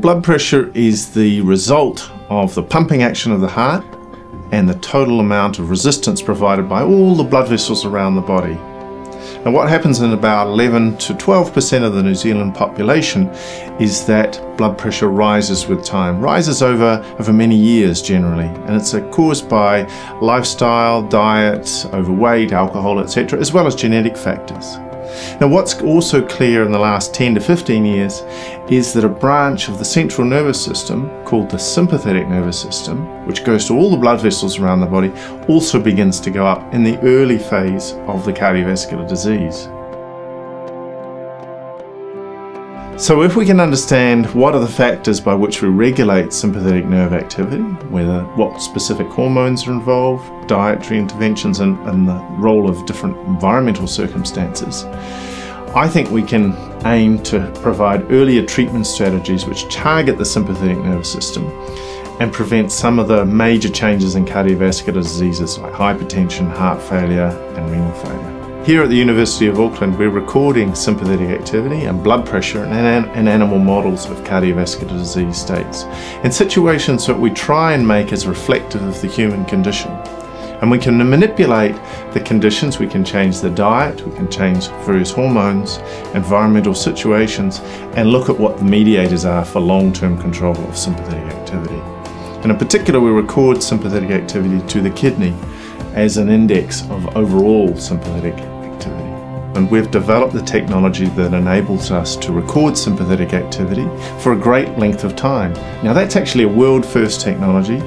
Blood pressure is the result of the pumping action of the heart and the total amount of resistance provided by all the blood vessels around the body. Now what happens in about 11 to 12% of the New Zealand population is that blood pressure rises with time, rises over, over many years generally, and it's uh, caused by lifestyle, diet, overweight, alcohol, etc., as well as genetic factors. Now what's also clear in the last 10 to 15 years is that a branch of the central nervous system called the sympathetic nervous system, which goes to all the blood vessels around the body, also begins to go up in the early phase of the cardiovascular disease. So if we can understand what are the factors by which we regulate sympathetic nerve activity, whether what specific hormones are involved, dietary interventions and, and the role of different environmental circumstances, I think we can aim to provide earlier treatment strategies which target the sympathetic nervous system and prevent some of the major changes in cardiovascular diseases like hypertension, heart failure and renal failure. Here at the University of Auckland, we're recording sympathetic activity and blood pressure in, in, animal models of cardiovascular disease states, in situations that we try and make as reflective of the human condition. And we can manipulate the conditions, we can change the diet, we can change various hormones, environmental situations, and look at what the mediators are for long-term control of sympathetic activity. And in particular, we record sympathetic activity to the kidney as an index of overall sympathetic and we've developed the technology that enables us to record sympathetic activity for a great length of time. Now that's actually a world first technology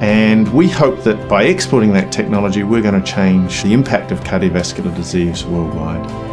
and we hope that by exporting that technology we're going to change the impact of cardiovascular disease worldwide.